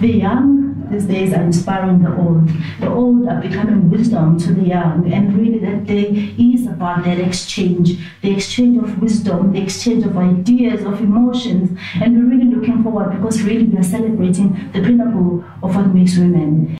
The young these days are inspiring the old. The old are becoming wisdom to the young, and really that day is about that exchange, the exchange of wisdom, the exchange of ideas, of emotions, and we're really looking forward because really we are celebrating the pinnacle of what makes women.